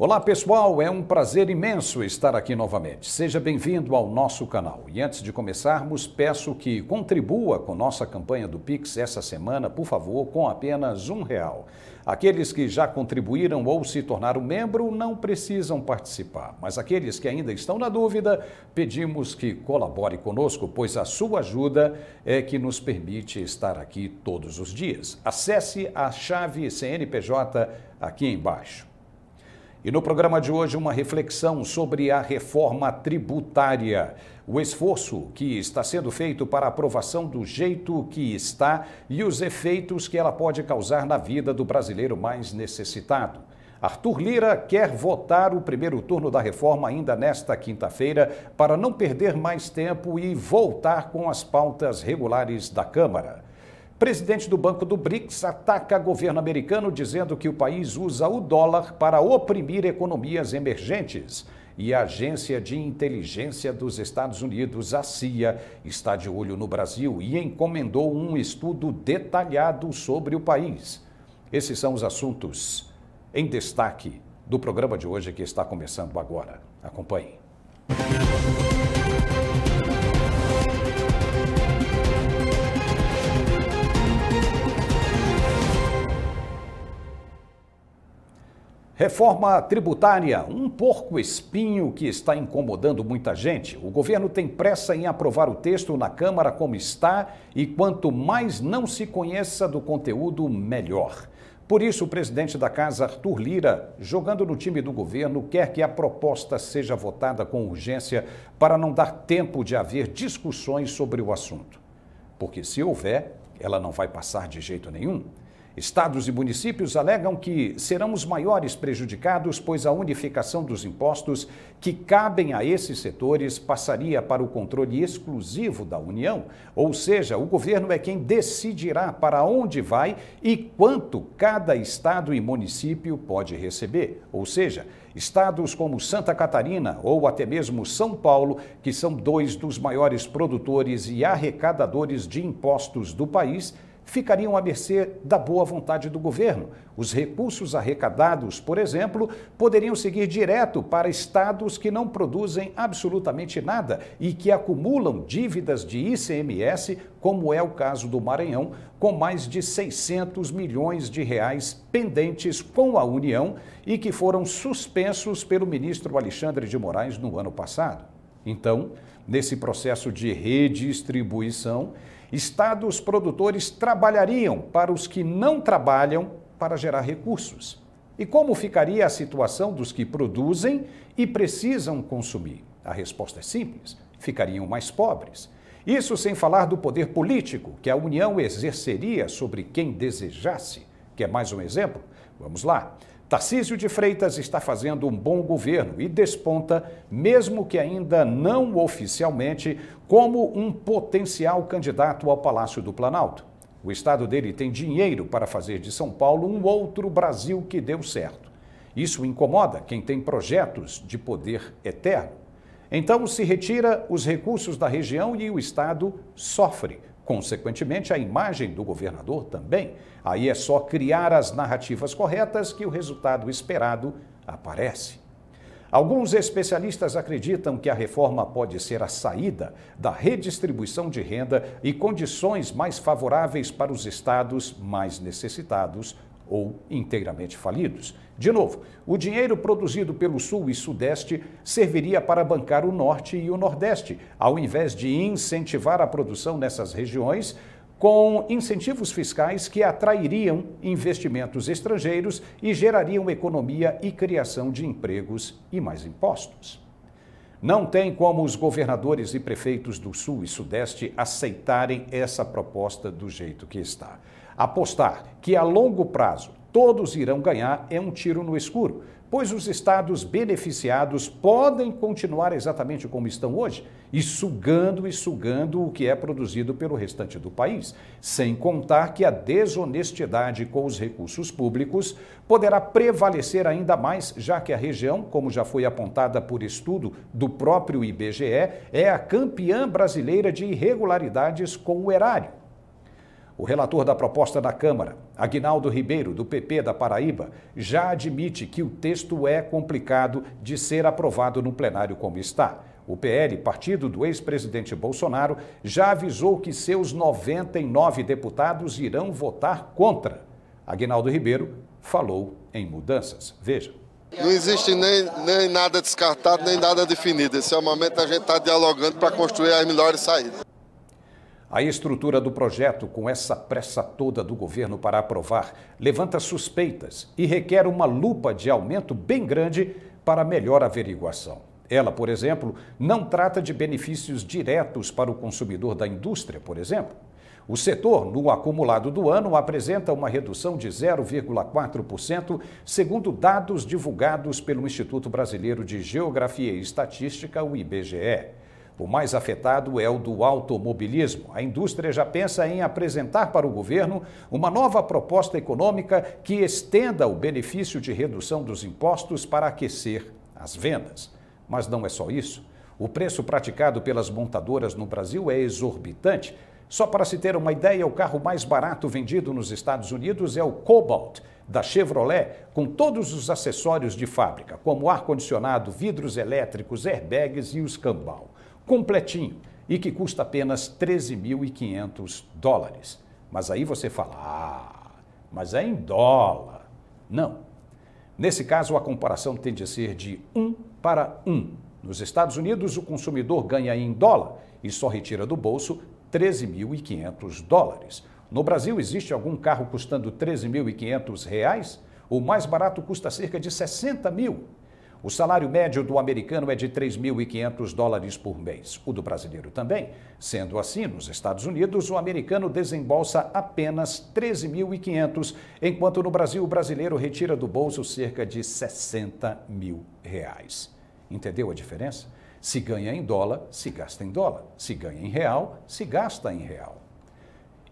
Olá pessoal, é um prazer imenso estar aqui novamente. Seja bem-vindo ao nosso canal. E antes de começarmos, peço que contribua com nossa campanha do Pix essa semana, por favor, com apenas um real. Aqueles que já contribuíram ou se tornaram membro não precisam participar, mas aqueles que ainda estão na dúvida, pedimos que colabore conosco, pois a sua ajuda é que nos permite estar aqui todos os dias. Acesse a chave CNPJ aqui embaixo. E no programa de hoje, uma reflexão sobre a reforma tributária. O esforço que está sendo feito para a aprovação do jeito que está e os efeitos que ela pode causar na vida do brasileiro mais necessitado. Arthur Lira quer votar o primeiro turno da reforma ainda nesta quinta-feira para não perder mais tempo e voltar com as pautas regulares da Câmara. Presidente do Banco do BRICS ataca governo americano dizendo que o país usa o dólar para oprimir economias emergentes. E a Agência de Inteligência dos Estados Unidos, a CIA, está de olho no Brasil e encomendou um estudo detalhado sobre o país. Esses são os assuntos em destaque do programa de hoje que está começando agora. Acompanhe. Reforma tributária, um porco espinho que está incomodando muita gente. O governo tem pressa em aprovar o texto na Câmara como está e quanto mais não se conheça do conteúdo, melhor. Por isso, o presidente da Casa, Arthur Lira, jogando no time do governo, quer que a proposta seja votada com urgência para não dar tempo de haver discussões sobre o assunto. Porque se houver, ela não vai passar de jeito nenhum. Estados e municípios alegam que serão os maiores prejudicados, pois a unificação dos impostos que cabem a esses setores passaria para o controle exclusivo da União, ou seja, o governo é quem decidirá para onde vai e quanto cada estado e município pode receber. Ou seja, estados como Santa Catarina ou até mesmo São Paulo, que são dois dos maiores produtores e arrecadadores de impostos do país, ficariam à mercê da boa vontade do governo. Os recursos arrecadados, por exemplo, poderiam seguir direto para estados que não produzem absolutamente nada e que acumulam dívidas de ICMS, como é o caso do Maranhão, com mais de 600 milhões de reais pendentes com a União e que foram suspensos pelo ministro Alexandre de Moraes no ano passado. Então, nesse processo de redistribuição, estados produtores trabalhariam para os que não trabalham para gerar recursos. E como ficaria a situação dos que produzem e precisam consumir? A resposta é simples: ficariam mais pobres. Isso sem falar do poder político que a União exerceria sobre quem desejasse. Quer mais um exemplo? Vamos lá. Tarcísio de Freitas está fazendo um bom governo e desponta, mesmo que ainda não oficialmente, como um potencial candidato ao Palácio do Planalto. O estado dele tem dinheiro para fazer de São Paulo um outro Brasil que deu certo. Isso incomoda quem tem projetos de poder eterno. Então se retira os recursos da região e o estado sofre Consequentemente, a imagem do governador também. Aí é só criar as narrativas corretas que o resultado esperado aparece. Alguns especialistas acreditam que a reforma pode ser a saída da redistribuição de renda e condições mais favoráveis para os estados mais necessitados ou inteiramente falidos. De novo, o dinheiro produzido pelo Sul e Sudeste serviria para bancar o Norte e o Nordeste, ao invés de incentivar a produção nessas regiões com incentivos fiscais que atrairiam investimentos estrangeiros e gerariam economia e criação de empregos e mais impostos. Não tem como os governadores e prefeitos do Sul e Sudeste aceitarem essa proposta do jeito que está. Apostar que a longo prazo todos irão ganhar é um tiro no escuro, pois os estados beneficiados podem continuar exatamente como estão hoje e sugando e sugando o que é produzido pelo restante do país, sem contar que a desonestidade com os recursos públicos poderá prevalecer ainda mais, já que a região, como já foi apontada por estudo do próprio IBGE, é a campeã brasileira de irregularidades com o erário. O relator da proposta na Câmara, Aguinaldo Ribeiro, do PP da Paraíba, já admite que o texto é complicado de ser aprovado no plenário como está. O PL, partido do ex-presidente Bolsonaro, já avisou que seus 99 deputados irão votar contra. Aguinaldo Ribeiro falou em mudanças. Veja. Não existe nem, nem nada descartado, nem nada definido. Esse é o momento a gente está dialogando para construir as melhores saídas. A estrutura do projeto, com essa pressa toda do governo para aprovar, levanta suspeitas e requer uma lupa de aumento bem grande para melhor averiguação. Ela, por exemplo, não trata de benefícios diretos para o consumidor da indústria, por exemplo. O setor, no acumulado do ano, apresenta uma redução de 0,4%, segundo dados divulgados pelo Instituto Brasileiro de Geografia e Estatística, o IBGE. O mais afetado é o do automobilismo. A indústria já pensa em apresentar para o governo uma nova proposta econômica que estenda o benefício de redução dos impostos para aquecer as vendas. Mas não é só isso. O preço praticado pelas montadoras no Brasil é exorbitante. Só para se ter uma ideia, o carro mais barato vendido nos Estados Unidos é o Cobalt, da Chevrolet, com todos os acessórios de fábrica, como ar-condicionado, vidros elétricos, airbags e o escambau completinho e que custa apenas 13.500 dólares. Mas aí você fala, ah, mas é em dólar. Não. Nesse caso, a comparação tem de ser de um para um. Nos Estados Unidos, o consumidor ganha em dólar e só retira do bolso 13.500 dólares. No Brasil, existe algum carro custando 13.500 reais? O mais barato custa cerca de 60 mil. O salário médio do americano é de 3.500 dólares por mês, o do brasileiro também. Sendo assim, nos Estados Unidos, o americano desembolsa apenas 13.500, enquanto no Brasil o brasileiro retira do bolso cerca de 60 mil reais. Entendeu a diferença? Se ganha em dólar, se gasta em dólar. Se ganha em real, se gasta em real.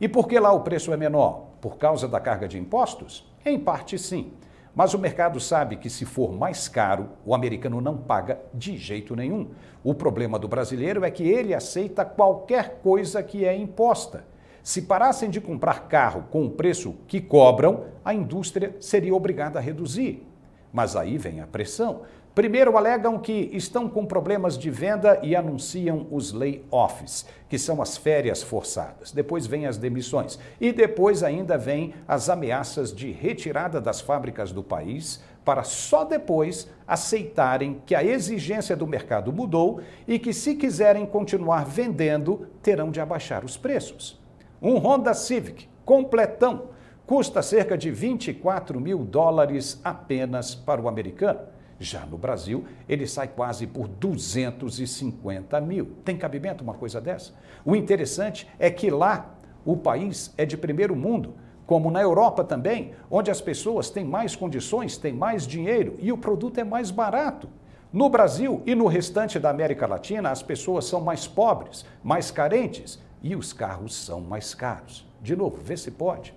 E por que lá o preço é menor? Por causa da carga de impostos? Em parte, sim. Mas o mercado sabe que se for mais caro, o americano não paga de jeito nenhum. O problema do brasileiro é que ele aceita qualquer coisa que é imposta. Se parassem de comprar carro com o preço que cobram, a indústria seria obrigada a reduzir. Mas aí vem a pressão. Primeiro, alegam que estão com problemas de venda e anunciam os layoffs, que são as férias forçadas. Depois vem as demissões. E depois ainda vem as ameaças de retirada das fábricas do país, para só depois aceitarem que a exigência do mercado mudou e que, se quiserem continuar vendendo, terão de abaixar os preços. Um Honda Civic completão custa cerca de 24 mil dólares apenas para o americano. Já no Brasil, ele sai quase por 250 mil. Tem cabimento uma coisa dessa? O interessante é que lá o país é de primeiro mundo, como na Europa também, onde as pessoas têm mais condições, têm mais dinheiro e o produto é mais barato. No Brasil e no restante da América Latina, as pessoas são mais pobres, mais carentes e os carros são mais caros. De novo, vê se pode.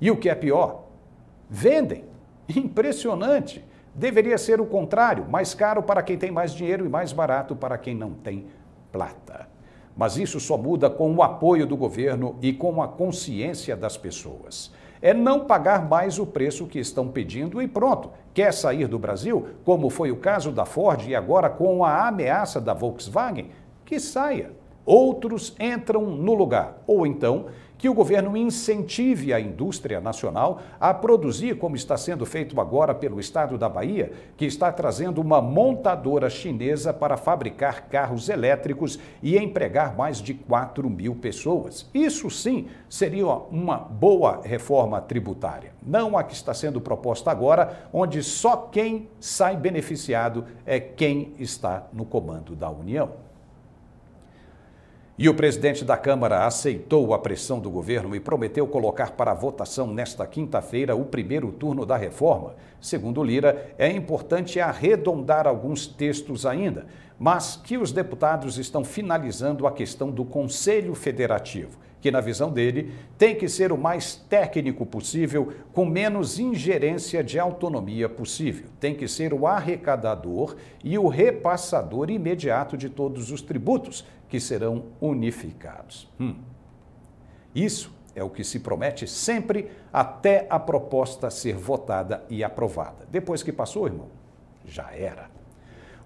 E o que é pior, vendem. Impressionante. Deveria ser o contrário, mais caro para quem tem mais dinheiro e mais barato para quem não tem plata. Mas isso só muda com o apoio do governo e com a consciência das pessoas. É não pagar mais o preço que estão pedindo e pronto. Quer sair do Brasil, como foi o caso da Ford e agora com a ameaça da Volkswagen? Que saia. Outros entram no lugar. Ou então que o governo incentive a indústria nacional a produzir, como está sendo feito agora pelo estado da Bahia, que está trazendo uma montadora chinesa para fabricar carros elétricos e empregar mais de 4 mil pessoas. Isso sim seria uma boa reforma tributária. Não a que está sendo proposta agora, onde só quem sai beneficiado é quem está no comando da União. E o presidente da Câmara aceitou a pressão do governo e prometeu colocar para votação nesta quinta-feira o primeiro turno da reforma. Segundo Lira, é importante arredondar alguns textos ainda, mas que os deputados estão finalizando a questão do Conselho Federativo, que, na visão dele, tem que ser o mais técnico possível, com menos ingerência de autonomia possível. Tem que ser o arrecadador e o repassador imediato de todos os tributos que serão unificados. Hum. Isso É o que se promete sempre até a proposta ser votada e aprovada. Depois que passou, irmão, já era.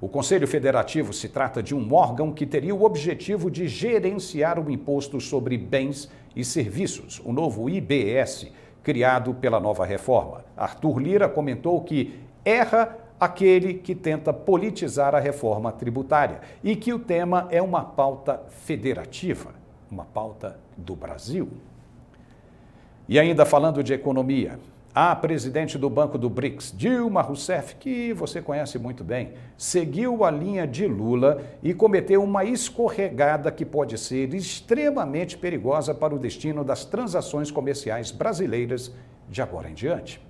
O Conselho Federativo se trata de um órgão que teria o objetivo de gerenciar o imposto sobre bens e serviços, o novo IBS, criado pela nova reforma. Arthur Lira comentou que erra aquele que tenta politizar a reforma tributária e que o tema é uma pauta federativa, uma pauta do Brasil. E ainda falando de economia, a presidente do Banco do BRICS, Dilma Rousseff, que você conhece muito bem, seguiu a linha de Lula e cometeu uma escorregada que pode ser extremamente perigosa para o destino das transações comerciais brasileiras de agora em diante.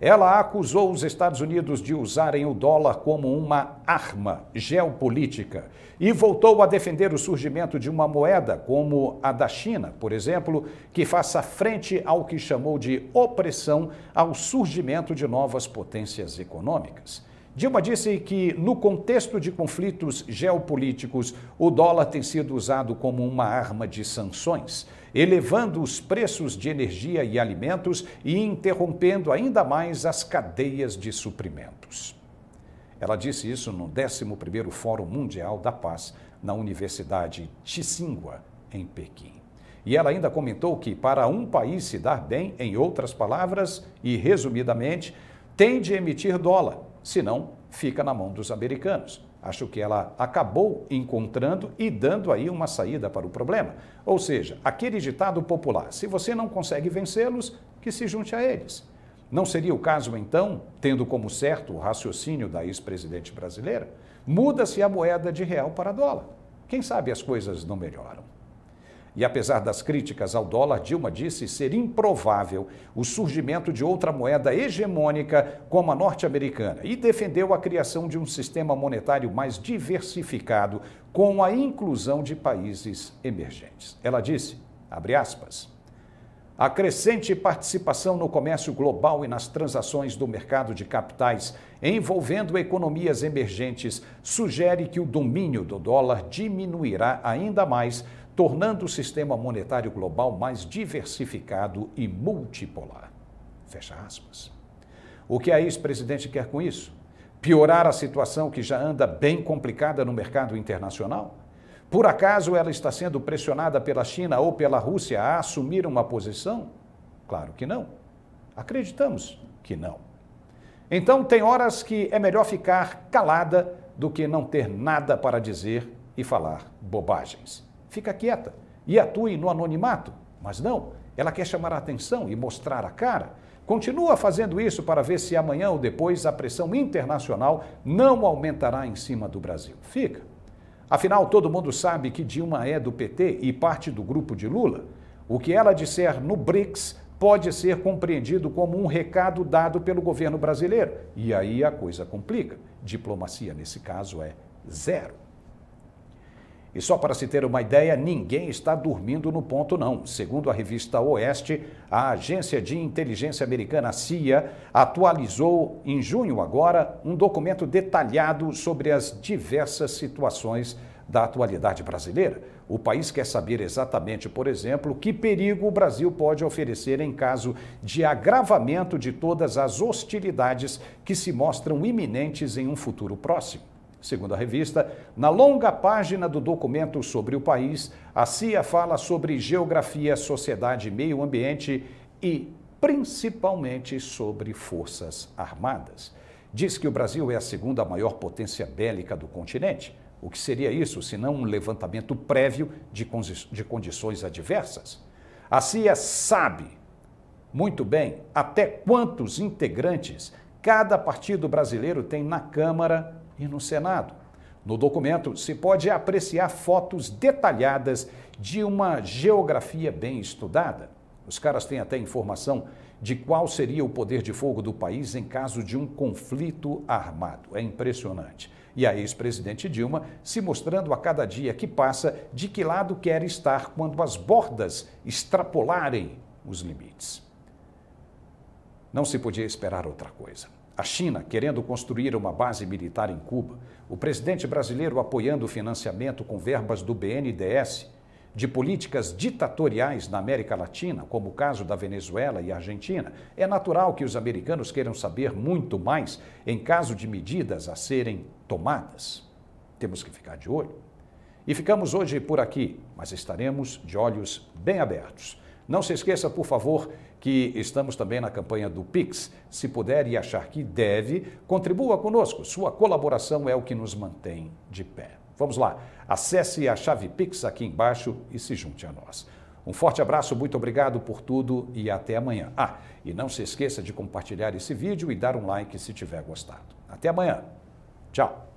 Ela acusou os Estados Unidos de usarem o dólar como uma arma geopolítica e voltou a defender o surgimento de uma moeda como a da China, por exemplo, que faça frente ao que chamou de opressão ao surgimento de novas potências econômicas. Dilma disse que, no contexto de conflitos geopolíticos, o dólar tem sido usado como uma arma de sanções elevando os preços de energia e alimentos e interrompendo ainda mais as cadeias de suprimentos. Ela disse isso no 11º Fórum Mundial da Paz na Universidade Tsinghua, em Pequim. E ela ainda comentou que para um país se dar bem, em outras palavras e resumidamente, tem de emitir dólar, senão fica na mão dos americanos. Acho que ela acabou encontrando e dando aí uma saída para o problema. Ou seja, aquele ditado popular: se você não consegue vencê-los, que se junte a eles. Não seria o caso, então, tendo como certo o raciocínio da ex-presidente brasileira? Muda-se a moeda de real para dólar. Quem sabe as coisas não melhoram. E apesar das críticas ao dólar, Dilma disse ser improvável o surgimento de outra moeda hegemônica como a norte-americana e defendeu a criação de um sistema monetário mais diversificado com a inclusão de países emergentes. Ela disse, abre aspas, a crescente participação no comércio global e nas transações do mercado de capitais envolvendo economias emergentes sugere que o domínio do dólar diminuirá ainda mais tornando o sistema monetário global mais diversificado e multipolar. Fecha aspas. O que a ex-presidente quer com isso? Piorar a situação que já anda bem complicada no mercado internacional? Por acaso ela está sendo pressionada pela China ou pela Rússia a assumir uma posição? Claro que não. Acreditamos que não. Então, tem horas que é melhor ficar calada do que não ter nada para dizer e falar bobagens fica quieta e atue no anonimato. Mas não, ela quer chamar a atenção e mostrar a cara. Continua fazendo isso para ver se amanhã ou depois a pressão internacional não aumentará em cima do Brasil. Fica. Afinal, todo mundo sabe que Dilma é do PT e parte do grupo de Lula. O que ela disser no BRICS pode ser compreendido como um recado dado pelo governo brasileiro. E aí a coisa complica. Diplomacia, nesse caso, é zero. E só para se ter uma ideia, ninguém está dormindo no ponto, não. Segundo a revista Oeste, a agência de inteligência americana CIA atualizou em junho agora um documento detalhado sobre as diversas situações da atualidade brasileira. O país quer saber exatamente, por exemplo, que perigo o Brasil pode oferecer em caso de agravamento de todas as hostilidades que se mostram iminentes em um futuro próximo. Segundo a revista, na longa página do documento sobre o país, a CIA fala sobre geografia, sociedade, meio ambiente e principalmente sobre forças armadas. Diz que o Brasil é a segunda maior potência bélica do continente. O que seria isso, se não um levantamento prévio de, de condições adversas? A CIA sabe muito bem até quantos integrantes cada partido brasileiro tem na Câmara e no Senado. No documento se pode apreciar fotos detalhadas de uma geografia bem estudada. Os caras têm até informação de qual seria o poder de fogo do país em caso de um conflito armado. É impressionante. E a ex-presidente Dilma se mostrando a cada dia que passa de que lado quer estar quando as bordas extrapolarem os limites. Não se podia esperar outra coisa a China querendo construir uma base militar em Cuba, o presidente brasileiro apoiando o financiamento com verbas do BNDES, de políticas ditatoriais na América Latina, como o caso da Venezuela e Argentina, é natural que os americanos queiram saber muito mais em caso de medidas a serem tomadas. Temos que ficar de olho. E ficamos hoje por aqui, mas estaremos de olhos bem abertos. Não se esqueça, por favor, que estamos também na campanha do Pix. Se puder e achar que deve, contribua conosco. Sua colaboração é o que nos mantém de pé. Vamos lá, acesse a chave Pix aqui embaixo e se junte a nós. Um forte abraço, muito obrigado por tudo e até amanhã. Ah, e não se esqueça de compartilhar esse vídeo e dar um like se tiver gostado. Até amanhã. Tchau.